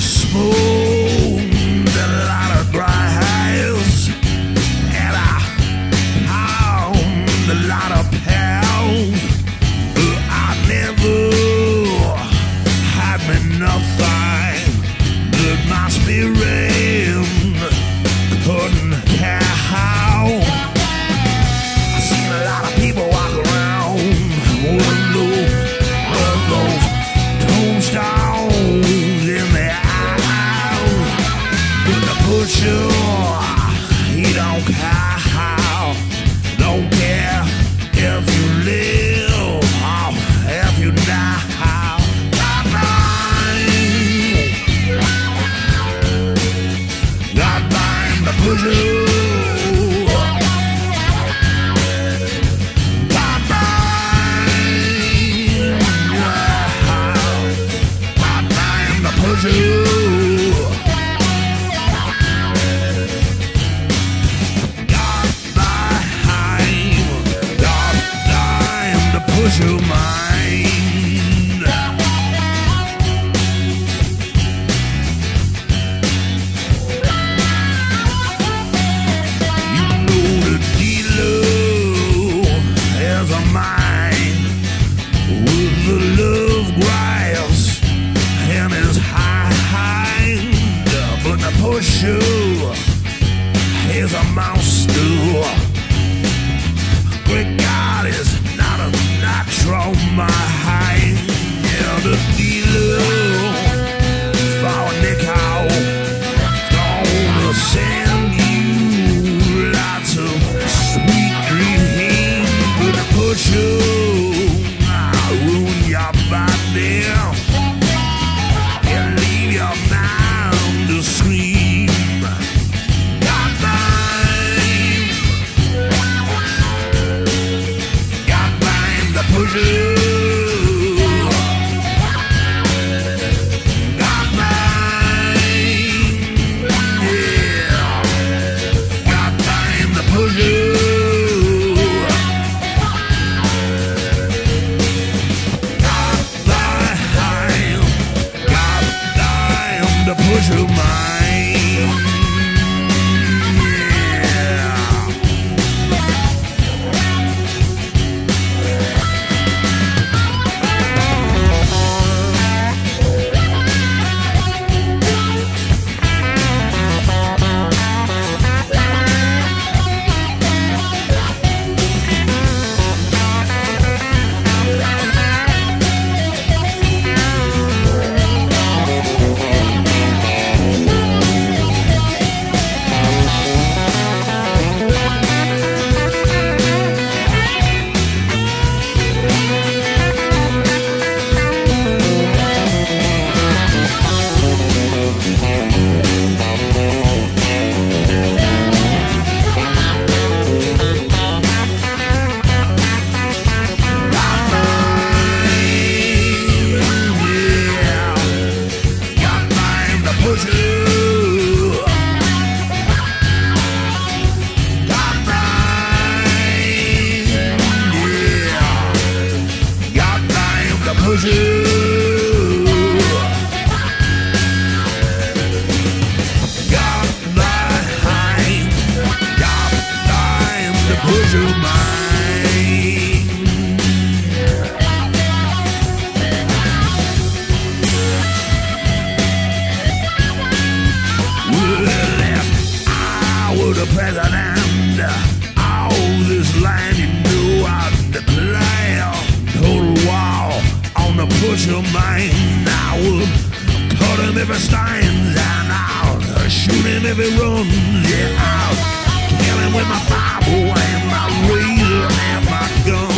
smooth. Would? President, all this land you knew I'd declare gonna push him mine. I will cut him if he stands and I'll Shoot him if he runs, yeah, I'll Kill him with my Bible and my razor and my gun.